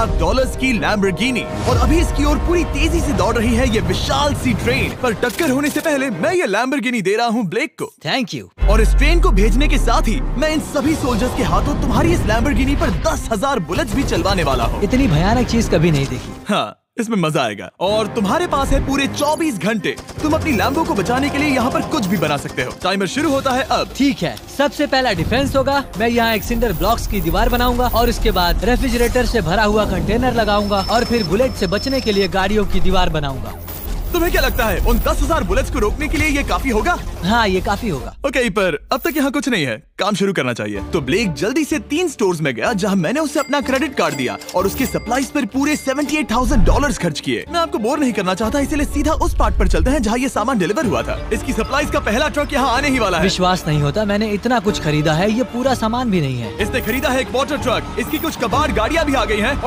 Lakh dollars की Lamborghini और अभी इसकी ओर पूरी तेज़ी से दौड़ रही है ये विशाल सी ट्रेन पर टक्कर होने से पहले मैं ये लैम्बोर्गिनी दे रहा हूँ ब्लेक को। थैंक यू और इस ट्रेन को भेजने के साथ ही मैं इन सभी सोल्जर्स के हाथों तुम्हारी इस लैम्बोर्गिनी पर दस हज़ार बुलेट भी चलवाने वाला हूँ। इतनी भयानक चीज़ कभी नहीं देखी। हाँ। इसमें मज़ा आएगा। और तुम्हारे पास है पूरे 24 घंटे। तुम अपनी लैम्बो को बचाने के लिए यहाँ पर कुछ भी बना सकते हो। टाइमर शुरू होता है अब। ठीक है, सबसे पहला डिफेंस होगा। मैं यहाँ एक सिंडर ब्लॉक्स की दीवार बनाऊँगा और उसके बाद रेफ्रिजरेटर से भरा हुआ कंटेनर लगाऊँगा और फिर बुलेट से बचने के लिए गाड़ियों की दीवार बनाऊँगा। तुम्हें क्या लगता है उन दस हज़ार बुलेट्स को रोकने के लिए ये काफ़ी होगा? हाँ ये काफ़ी होगा। ओके पर अब तक यहाँ कुछ नहीं है। काम शुरू करना चाहिए। तो ब्लेक जल्दी से तीन स्टोर्स में गया जहाँ मैंने उसे अपना क्रेडिट कार्ड दिया और उसके सप्लाईज पर पूरे सेवेंटी एट थाउज़ेंड डॉलर खर्च किए। मैं आपको बोर नहीं करना चाहता इसीलिए सीधा उस पार्ट पर चलते हैं जहाँ ये सामान डिलीवर हुआ था। इसकी सप्लाईज का पहला ट्रक यहाँ आने ही वाला है। विश्वास नहीं होता मैंने इतना कुछ खरीदा है ये पूरा सामान भी नहीं है। इसने खरीदा है एक वाटर ट्रक इसकी कुछ कबाड़ गाड़ियाँ भी आ गई हैं